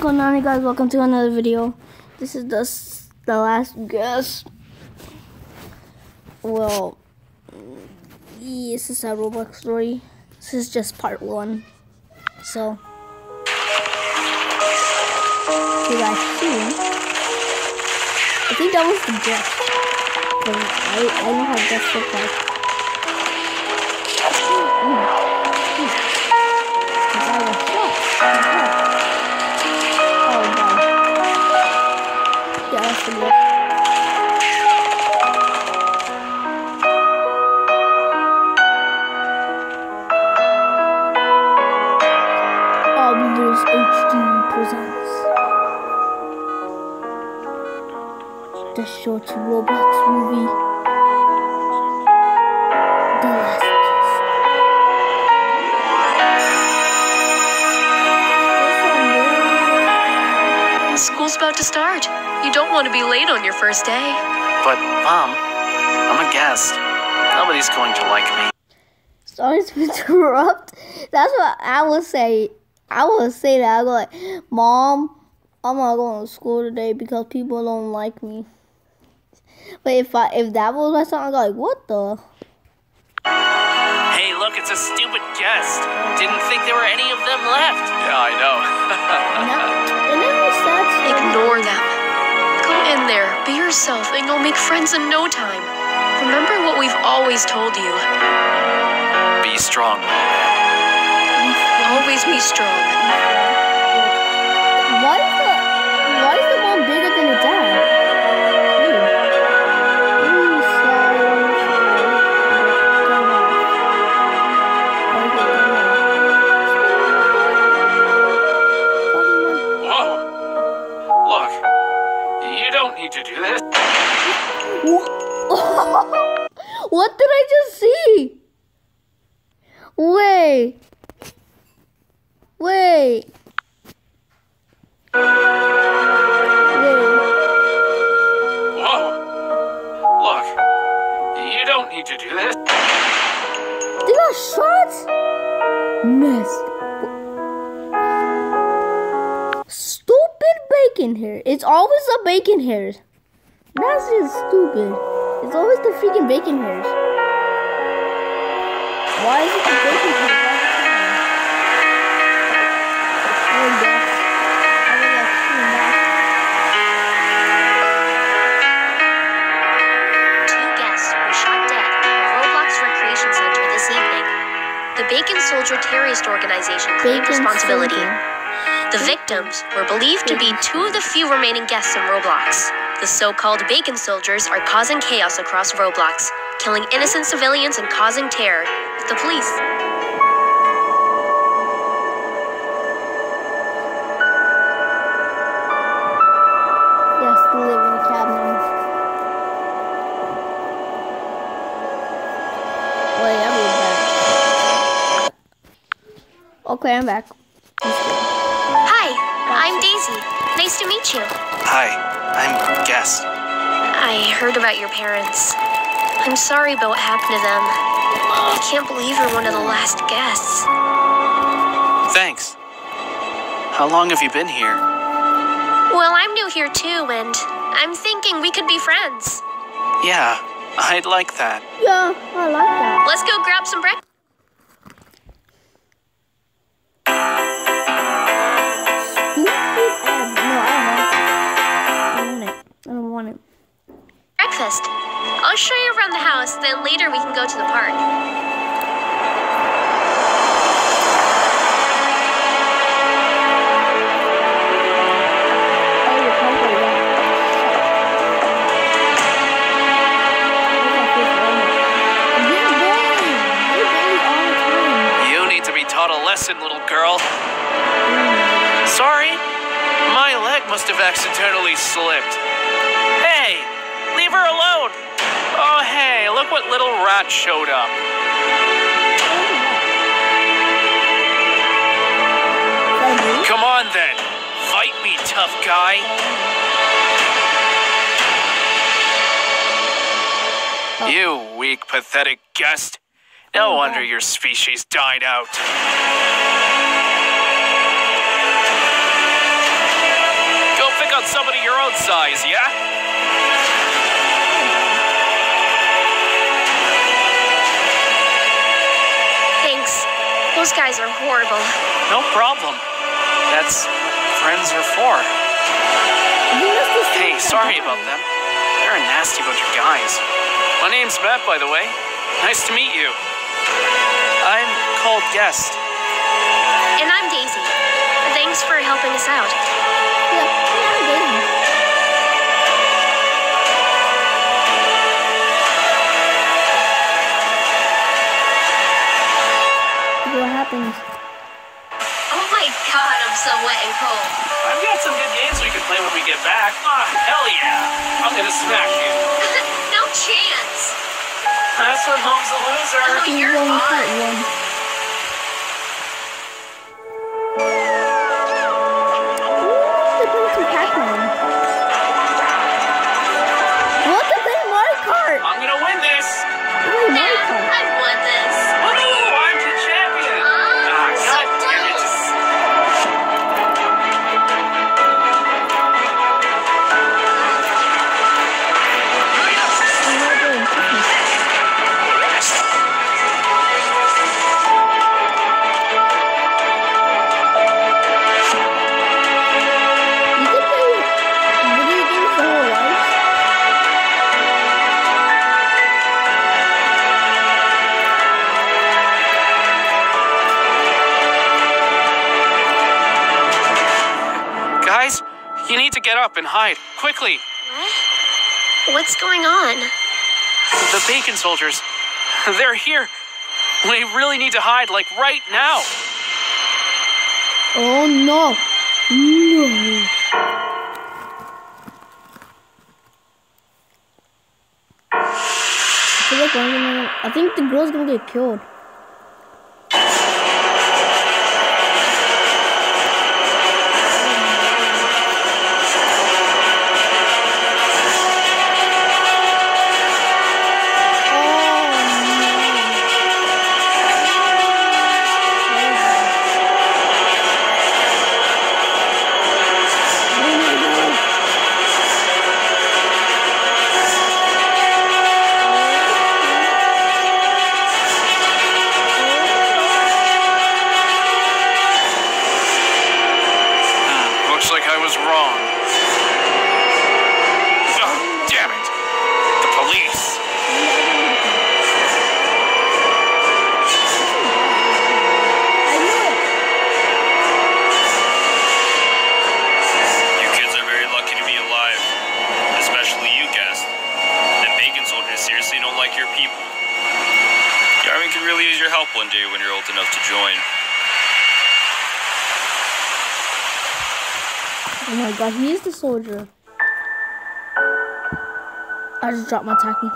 going on, guys? Welcome to another video. This is the the last guest. Well, this is a Roblox story. This is just part one. So, you guys see? I think that was the guess. I I know how guess look like. The short Roblox movie The Last Kiss. School's about to start. You don't want to be late on your first day. But, Mom, I'm a guest. Nobody's going to like me. Sorry to interrupt. That's what I would say. I would say that. I go like, Mom, I'm not going to school today because people don't like me. But if I if that was my song, I go like, what the? Hey, look, it's a stupid guest. Didn't think there were any of them left. Yeah, I know. And then we start Ignore them. Go in there, be yourself, and you'll make friends in no time. Remember what we've always told you. Be strong. Always be strong. Why Wait. Wait. Wait. Whoa. Look, you don't need to do this. They got shot? Mess. Stupid bacon hair. It's always the bacon hairs. That's just stupid. It's always the freaking bacon hairs. Why is it the bacon hairs all the time? Yes. I will like see that. Two guests were shot dead at Roblox Recreation Center this evening. The Bacon Soldier Terrorist Organization claimed Bacon responsibility. soldier. The victims were believed to be two of the few remaining guests in Roblox. The so called Bacon Soldiers are causing chaos across Roblox, killing innocent civilians and causing terror with the police. Yes, to live in a cabin. Wait, I'll be back. Okay, I'm back. Hi, I'm Daisy. Nice to meet you. Hi, I'm guest. I heard about your parents. I'm sorry about what happened to them. I can't believe you're one of the last guests. Thanks. How long have you been here? Well, I'm new here too, and I'm thinking we could be friends. Yeah, I'd like that. Yeah, I like that. Let's go grab some breakfast. Breakfast. I'll show you around the house, then later we can go to the park. Oh, you're probably right. I'm getting bullied. They bully all the time. You need to be taught a lesson, little girl. Sorry, my leg must have accidentally slipped. Hey, leave her alone. Oh, hey, look what little rat showed up. Come on then, fight me, tough guy. You weak, pathetic guest. No oh, wonder your species died out. Go pick on somebody your own size, yeah? Those guys are horrible. No problem. That's what friends are for. You must have Hey, sorry about them. They're a nasty bunch of guys. My name's Matt, by the way. Nice to meet you. I'm called Guest. And I'm Daisy. Thanks for helping us out. Yeah, yeah, Daisy. What happens? Oh my god, I'm so wet and cold. I've got some good games we can play when we get back. Ah, hell yeah. I'm gonna smash you. no chance. That's when home's a loser. Oh, you're only fine. Up and hide. Quickly. What's going on? The bacon soldiers. They're here. We really need to hide, like right now. Oh no! No! I feel like I'm gonna. I think the girl's gonna get killed. Like I was wrong. Oh, damn it. The police. You kids are very lucky to be alive. Especially you, guest. The soldiers seriously don't like your people. Yarvin could really use your help one day when you're old enough to join. Oh my god, he is the soldier. I just dropped my tacky.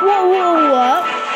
Whoa, whoa, what?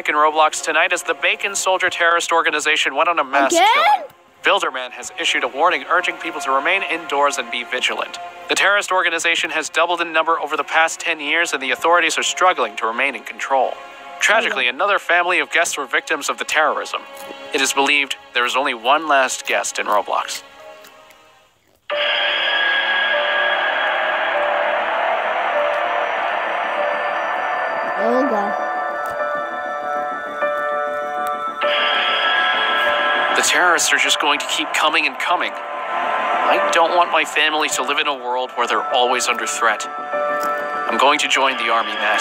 Panic in Roblox tonight as the Bacon Soldier terrorist organization went on a mass Again? killing. Builderman has issued a warning urging people to remain indoors and be vigilant. The terrorist organization has doubled in number over the past 10 years, and the authorities are struggling to remain in control. Tragically, mm. another family of guests were victims of the terrorism. It is believed there is only one last guest in Roblox. The terrorists are just going to keep coming and coming. I don't want my family to live in a world where they're always under threat. I'm going to join the army, Matt.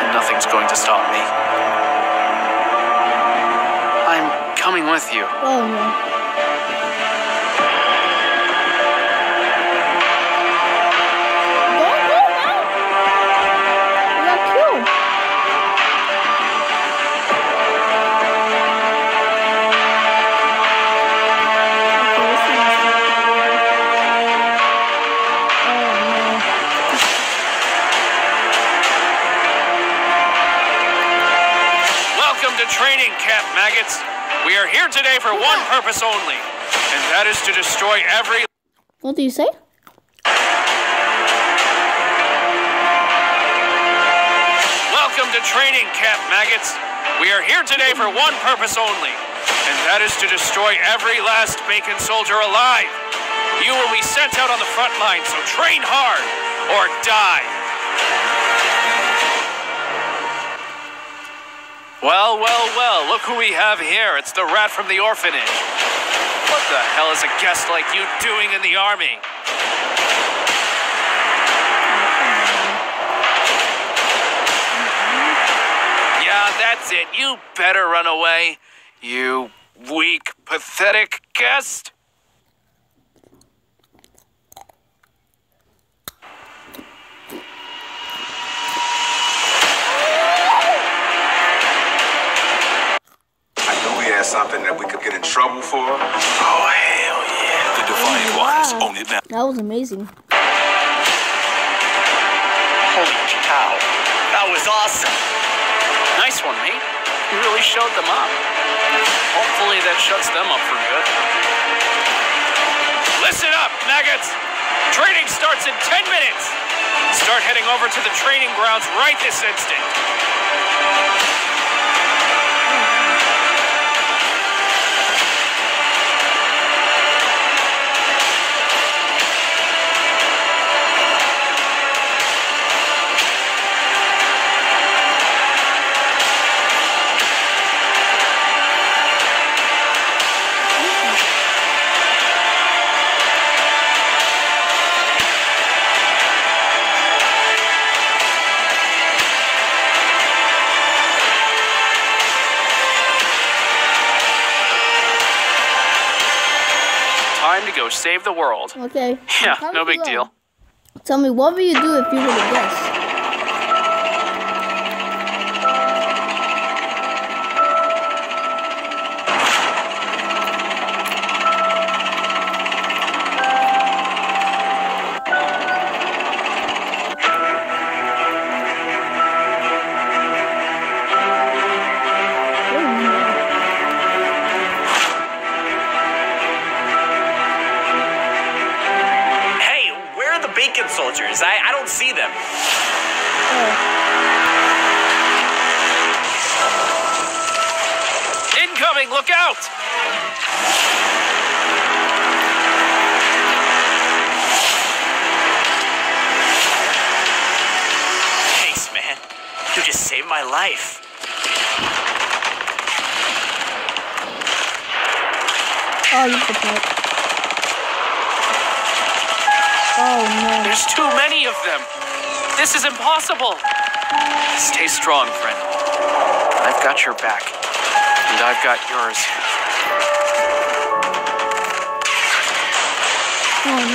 And nothing's going to stop me. I'm coming with you. Oh for one purpose only, and that is to destroy every. What do you say? Welcome to training camp, maggots. We are here today for one purpose only, and that is to destroy every last bacon soldier alive. You will be sent out on the front line, so train hard or die. Well, well, well, look who we have here. It's the rat from the orphanage. What the hell is a guest like you doing in the army? Yeah, that's it. You better run away. You weak, pathetic guest. I knew we had something that we could get in trouble for. Oh, hell yeah. The Defiant Ones Wow. own it now. That was amazing. Holy cow. That was awesome. Nice one, mate. You really showed them up. Hopefully that shuts them up for good. Listen up, maggots! Training starts in 10 minutes! Start heading over to the training grounds right this instant. Time to go save the world. Okay. Yeah, no big deal. Tell me, what would you do if you were the guest? Out! Thanks, man. You just saved my life. Oh, you part. Oh no. There's too many of them. This is impossible. Stay strong, friend. I've got your back. I've got yours. Oh